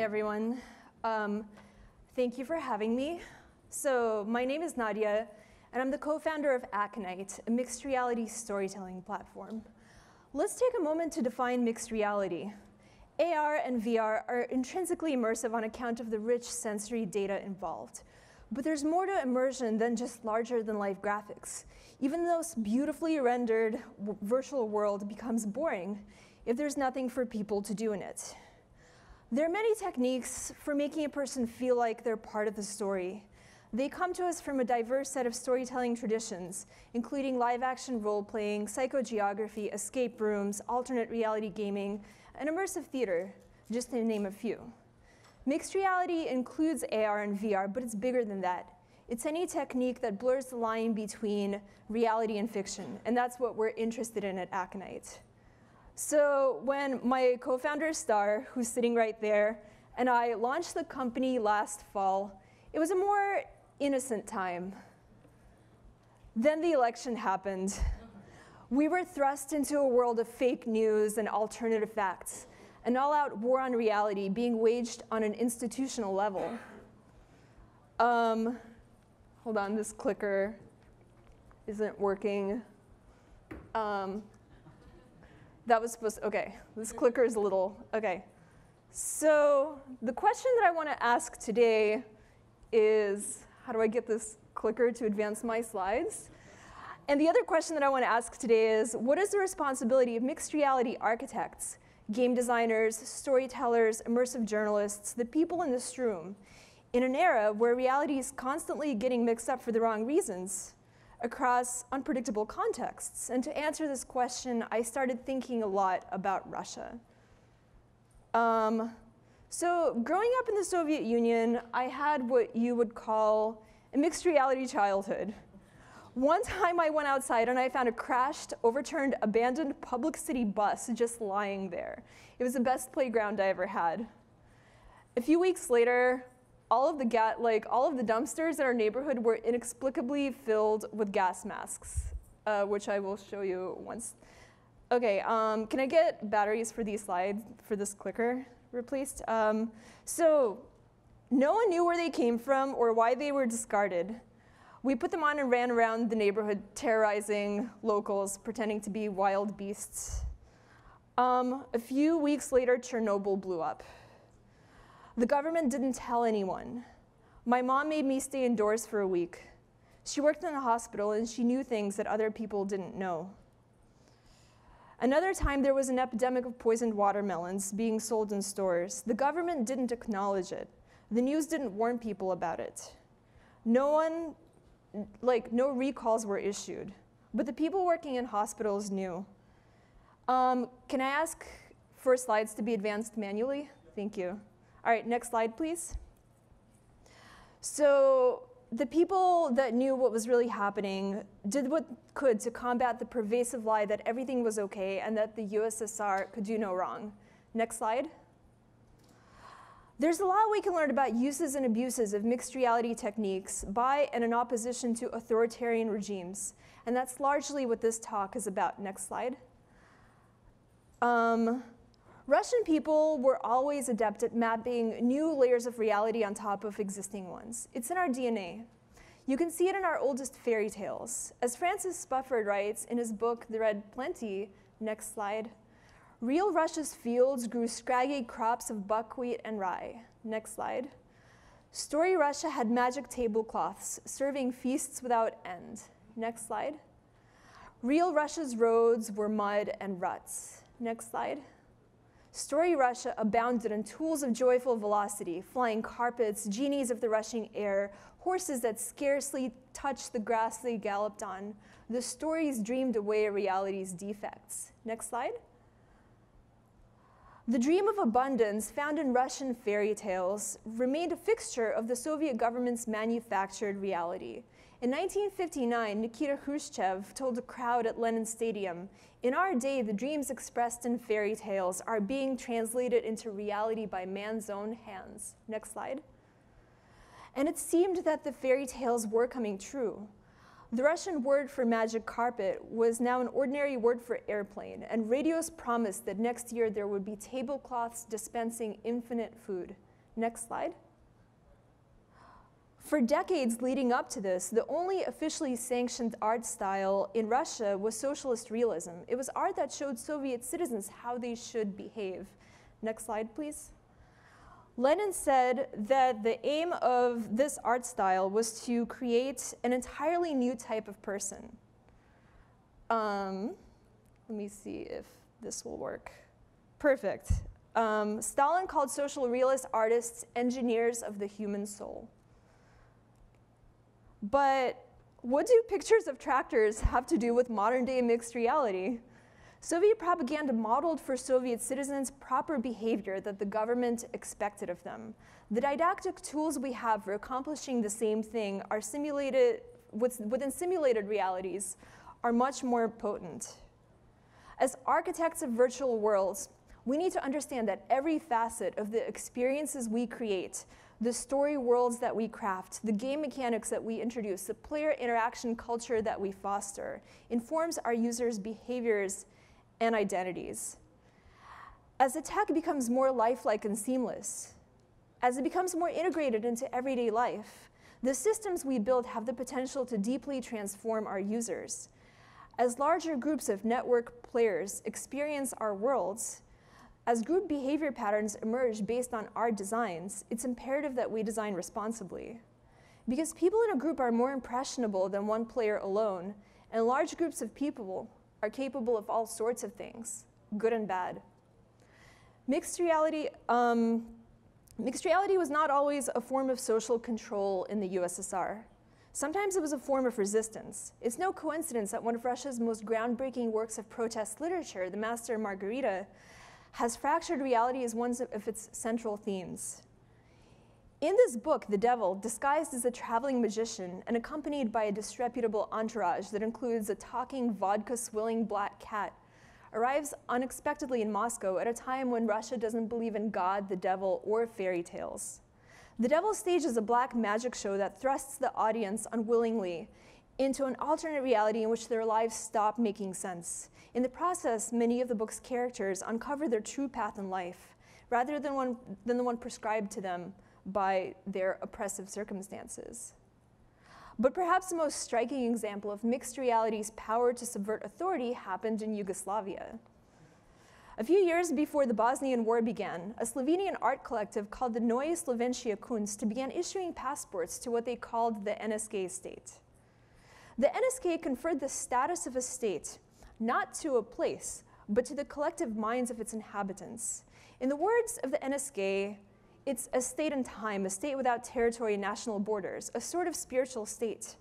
Hi, everyone. Um, thank you for having me. So, my name is Nadya, and I'm the co founder of Aconite, a mixed reality storytelling platform. Let's take a moment to define mixed reality. AR and VR are intrinsically immersive on account of the rich sensory data involved. But there's more to immersion than just larger than life graphics. Even the most beautifully rendered virtual world becomes boring if there's nothing for people to do in it. There are many techniques for making a person feel like they're part of the story. They come to us from a diverse set of storytelling traditions, including live action role playing, psychogeography, escape rooms, alternate reality gaming, and immersive theater, just to name a few. Mixed reality includes AR and VR, but it's bigger than that. It's any technique that blurs the line between reality and fiction, and that's what we're interested in at Aconite. So when my co-founder Star, who's sitting right there, and I launched the company last fall, it was a more innocent time. Then the election happened. We were thrust into a world of fake news and alternative facts, an all-out war on reality being waged on an institutional level. Um, hold on, this clicker isn't working. Um, that was supposed to, okay, this clicker is a little, okay. So the question that I want to ask today is, how do I get this clicker to advance my slides? And the other question that I want to ask today is, what is the responsibility of mixed reality architects, game designers, storytellers, immersive journalists, the people in this room, in an era where reality is constantly getting mixed up for the wrong reasons? Across unpredictable contexts. And to answer this question, I started thinking a lot about Russia. Um, so growing up in the Soviet Union, I had what you would call a mixed reality childhood. One time I went outside and I found a crashed, overturned, abandoned public city bus just lying there. It was the best playground I ever had. A few weeks later, all of the like all of the dumpsters in our neighborhood were inexplicably filled with gas masks, uh, which I will show you once. Okay, um, can I get batteries for these slides for this clicker replaced? Um, so no one knew where they came from or why they were discarded. We put them on and ran around the neighborhood, terrorizing locals, pretending to be wild beasts. Um, a few weeks later, Chernobyl blew up. The government didn't tell anyone. My mom made me stay indoors for a week. She worked in a hospital and she knew things that other people didn't know. Another time, there was an epidemic of poisoned watermelons being sold in stores. The government didn't acknowledge it. The news didn't warn people about it. No one, like, no recalls were issued. But the people working in hospitals knew. Um, can I ask for slides to be advanced manually? Thank you. All right, next slide, please. So the people that knew what was really happening did what could to combat the pervasive lie that everything was okay and that the USSR could do no wrong. Next slide. There's a lot we can learn about uses and abuses of mixed reality techniques by and in opposition to authoritarian regimes. And that's largely what this talk is about. Next slide. Um, Russian people were always adept at mapping new layers of reality on top of existing ones. It's in our DNA. You can see it in our oldest fairy tales. As Francis Spufford writes in his book, The Red Plenty, next slide, real Russia's fields grew scraggy crops of buckwheat and rye. Next slide. Story Russia had magic tablecloths, serving feasts without end. Next slide. Real Russia's roads were mud and ruts. Next slide. Story Russia abounded in tools of joyful velocity, flying carpets, genies of the rushing air, horses that scarcely touched the grass they galloped on. The stories dreamed away reality's defects. Next slide. The dream of abundance found in Russian fairy tales remained a fixture of the Soviet government's manufactured reality. In 1959, Nikita Khrushchev told a crowd at Lenin Stadium, in our day, the dreams expressed in fairy tales are being translated into reality by man's own hands. Next slide. And it seemed that the fairy tales were coming true. The Russian word for magic carpet was now an ordinary word for airplane, and radios promised that next year there would be tablecloths dispensing infinite food. Next slide. For decades leading up to this, the only officially sanctioned art style in Russia was socialist realism. It was art that showed Soviet citizens how they should behave. Next slide, please. Lenin said that the aim of this art style was to create an entirely new type of person. Um, let me see if this will work. Perfect. Um, Stalin called social realist artists engineers of the human soul. But what do pictures of tractors have to do with modern day mixed reality? Soviet propaganda modeled for Soviet citizens proper behavior that the government expected of them. The didactic tools we have for accomplishing the same thing are simulated within simulated realities are much more potent. As architects of virtual worlds, we need to understand that every facet of the experiences we create the story worlds that we craft, the game mechanics that we introduce, the player interaction culture that we foster informs our users' behaviors and identities. As the tech becomes more lifelike and seamless, as it becomes more integrated into everyday life, the systems we build have the potential to deeply transform our users. As larger groups of network players experience our worlds, as group behavior patterns emerge based on our designs, it's imperative that we design responsibly. Because people in a group are more impressionable than one player alone, and large groups of people are capable of all sorts of things, good and bad. Mixed reality, um, mixed reality was not always a form of social control in the USSR. Sometimes it was a form of resistance. It's no coincidence that one of Russia's most groundbreaking works of protest literature, The Master Margarita, has fractured reality as one of its central themes. In this book, the devil, disguised as a traveling magician and accompanied by a disreputable entourage that includes a talking, vodka swilling black cat, arrives unexpectedly in Moscow at a time when Russia doesn't believe in God, the devil, or fairy tales. The devil stages a black magic show that thrusts the audience unwillingly into an alternate reality in which their lives stop making sense. In the process, many of the book's characters uncover their true path in life, rather than, one, than the one prescribed to them by their oppressive circumstances. But perhaps the most striking example of mixed reality's power to subvert authority happened in Yugoslavia. A few years before the Bosnian War began, a Slovenian art collective called the Neue Slovenska Kunst began issuing passports to what they called the NSK state. The NSK conferred the status of a state not to a place, but to the collective minds of its inhabitants. In the words of the NSK, it's a state in time, a state without territory and national borders, a sort of spiritual state.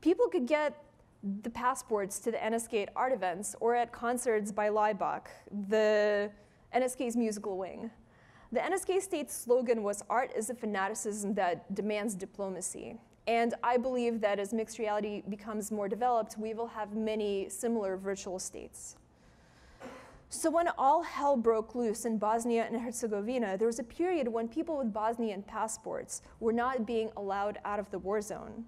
People could get the passports to the NSK at art events or at concerts by Laibach, the NSK's musical wing. The NSK state's slogan was art is a fanaticism that demands diplomacy. And I believe that as mixed reality becomes more developed, we will have many similar virtual states. So when all hell broke loose in Bosnia and Herzegovina, there was a period when people with Bosnian passports were not being allowed out of the war zone.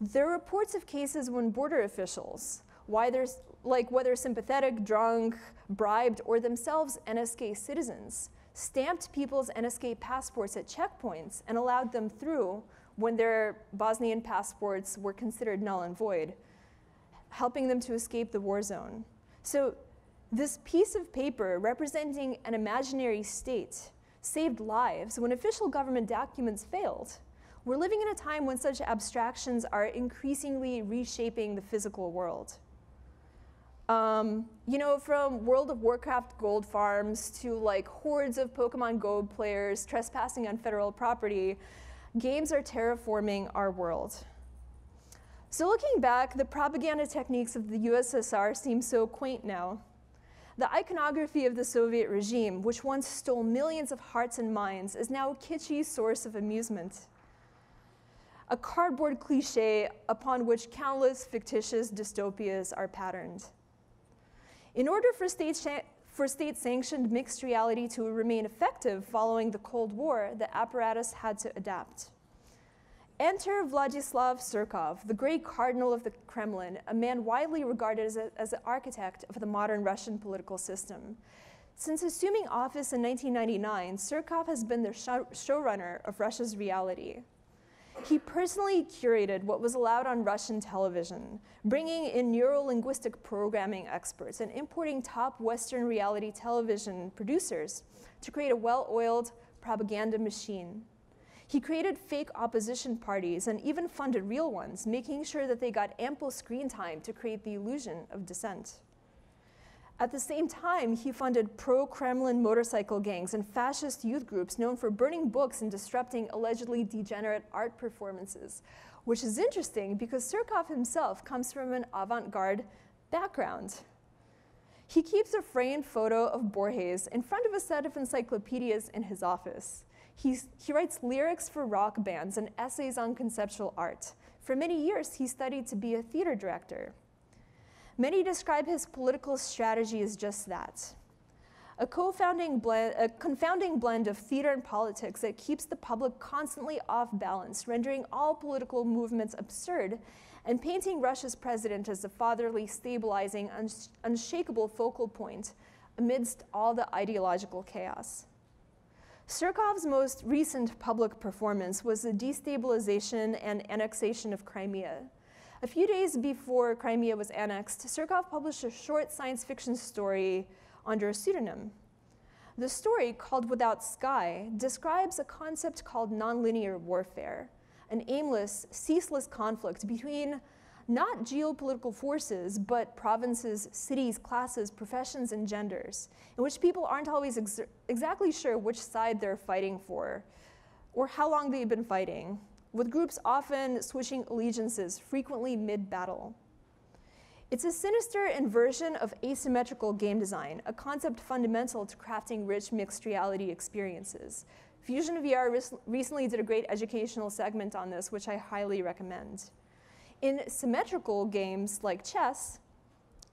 There are reports of cases when border officials, whether, like whether sympathetic, drunk, bribed, or themselves NSK citizens, stamped people's NSK passports at checkpoints and allowed them through when their Bosnian passports were considered null and void, helping them to escape the war zone. So this piece of paper representing an imaginary state saved lives when official government documents failed. We're living in a time when such abstractions are increasingly reshaping the physical world. Um, you know, from World of Warcraft gold farms to like hordes of Pokemon Go players trespassing on federal property, games are terraforming our world. So looking back, the propaganda techniques of the USSR seem so quaint now. The iconography of the Soviet regime, which once stole millions of hearts and minds, is now a kitschy source of amusement. A cardboard cliche upon which countless fictitious dystopias are patterned. In order for state for state-sanctioned mixed reality to remain effective following the Cold War, the apparatus had to adapt. Enter Vladislav Surkov, the great cardinal of the Kremlin, a man widely regarded as, a, as the architect of the modern Russian political system. Since assuming office in 1999, Surkov has been the show showrunner of Russia's reality. He personally curated what was allowed on Russian television, bringing in neuro-linguistic programming experts and importing top Western reality television producers to create a well-oiled propaganda machine. He created fake opposition parties and even funded real ones, making sure that they got ample screen time to create the illusion of dissent. At the same time, he funded pro Kremlin motorcycle gangs and fascist youth groups known for burning books and disrupting allegedly degenerate art performances, which is interesting because Surkov himself comes from an avant garde background. He keeps a framed photo of Borges in front of a set of encyclopedias in his office. He's, he writes lyrics for rock bands and essays on conceptual art. For many years, he studied to be a theater director. Many describe his political strategy as just that a, blend, a confounding blend of theater and politics that keeps the public constantly off balance, rendering all political movements absurd, and painting Russia's president as a fatherly, stabilizing, uns unshakable focal point amidst all the ideological chaos. Surkov's most recent public performance was the destabilization and annexation of Crimea. A few days before Crimea was annexed, Surkov published a short science fiction story under a pseudonym. The story, called Without Sky, describes a concept called nonlinear warfare, an aimless, ceaseless conflict between not geopolitical forces, but provinces, cities, classes, professions, and genders, in which people aren't always ex exactly sure which side they're fighting for or how long they've been fighting, with groups often switching allegiances, frequently mid battle. It's a sinister inversion of asymmetrical game design, a concept fundamental to crafting rich mixed reality experiences. Fusion VR recently did a great educational segment on this, which I highly recommend. In symmetrical games like chess,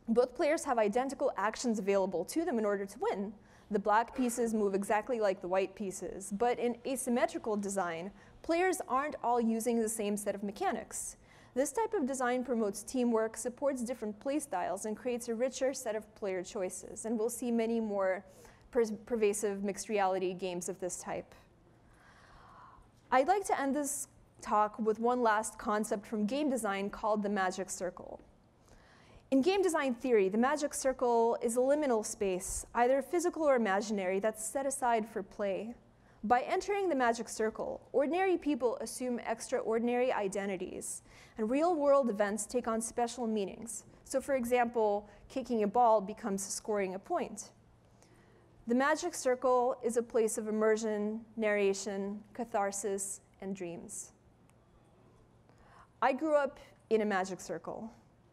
both players have identical actions available to them in order to win. The black pieces move exactly like the white pieces, but in asymmetrical design, players aren't all using the same set of mechanics. This type of design promotes teamwork, supports different playstyles, and creates a richer set of player choices. And we'll see many more per pervasive mixed reality games of this type. I'd like to end this talk with one last concept from game design called the magic circle. In game design theory, the magic circle is a liminal space, either physical or imaginary, that's set aside for play. By entering the magic circle, ordinary people assume extraordinary identities, and real world events take on special meanings. So, for example, kicking a ball becomes scoring a point. The magic circle is a place of immersion, narration, catharsis, and dreams. I grew up in a magic circle.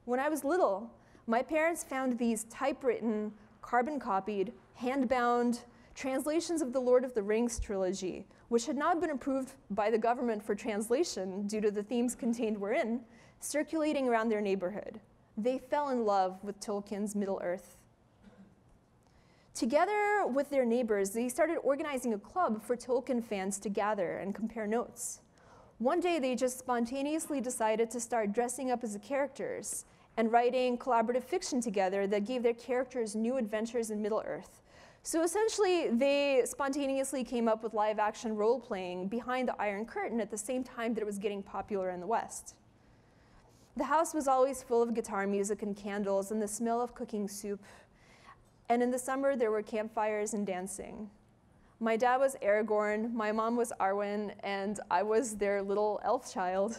When I was little, my parents found these typewritten, carbon copied, hand bound translations of the Lord of the Rings trilogy, which had not been approved by the government for translation due to the themes contained wherein, circulating around their neighborhood. They fell in love with Tolkien's Middle Earth. Together with their neighbors, they started organizing a club for Tolkien fans to gather and compare notes. One day, they just spontaneously decided to start dressing up as the characters and writing collaborative fiction together that gave their characters new adventures in Middle Earth. So essentially, they spontaneously came up with live action role playing behind the Iron Curtain at the same time that it was getting popular in the West. The house was always full of guitar music and candles and the smell of cooking soup. And in the summer, there were campfires and dancing. My dad was Aragorn, my mom was Arwen, and I was their little elf child.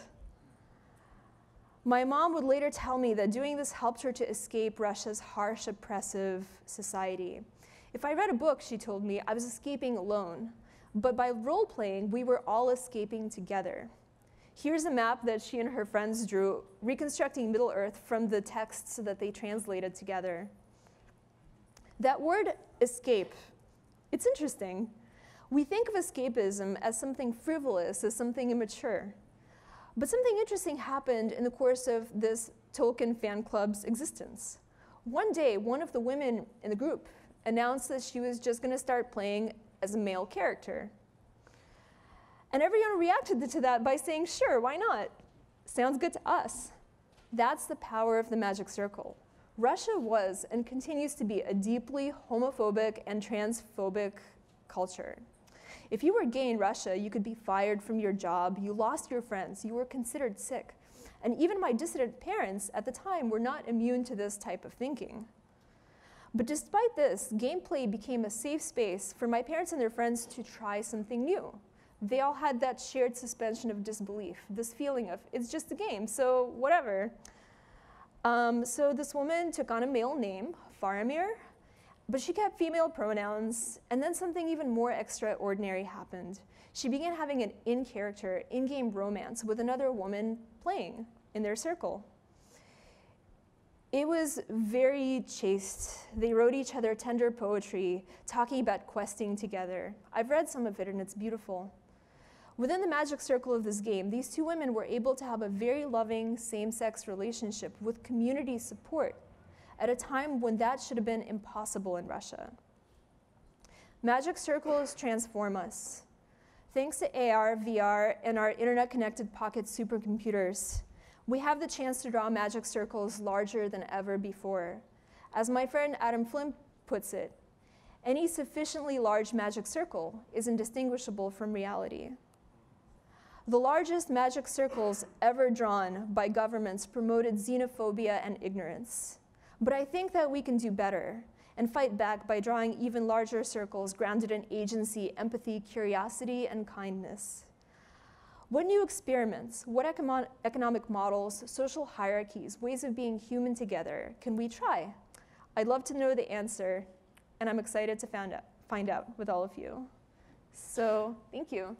My mom would later tell me that doing this helped her to escape Russia's harsh, oppressive society. If I read a book, she told me, I was escaping alone. But by role playing, we were all escaping together. Here's a map that she and her friends drew, reconstructing Middle Earth from the texts that they translated together. That word escape it's interesting. We think of escapism as something frivolous, as something immature. But something interesting happened in the course of this Tolkien fan club's existence. One day, one of the women in the group announced that she was just going to start playing as a male character. And everyone reacted to that by saying, sure, why not? Sounds good to us. That's the power of the magic circle. Russia was and continues to be a deeply homophobic and transphobic culture. If you were gay in Russia, you could be fired from your job, you lost your friends, you were considered sick. And even my dissident parents at the time were not immune to this type of thinking. But despite this, gameplay became a safe space for my parents and their friends to try something new. They all had that shared suspension of disbelief, this feeling of, it's just a game, so whatever. Um, so this woman took on a male name, Faramir, but she kept female pronouns, and then something even more extraordinary happened. She began having an in character, in game romance with another woman playing in their circle. It was very chaste. They wrote each other tender poetry, talking about questing together. I've read some of it and it's beautiful. Within the magic circle of this game, these two women were able to have a very loving same sex relationship with community support at a time when that should have been impossible in Russia. Magic circles transform us. Thanks to AR, VR, and our internet connected pocket supercomputers, we have the chance to draw magic circles larger than ever before. As my friend Adam Flynn puts it, any sufficiently large magic circle is indistinguishable from reality. The largest magic circles ever drawn by governments promoted xenophobia and ignorance. But I think that we can do better and fight back by drawing even larger circles grounded in agency, empathy, curiosity, and kindness. What new experiments, what economic models, social hierarchies, ways of being human together can we try? I'd love to know the answer, and I'm excited to find out, find out with all of you. So, thank you.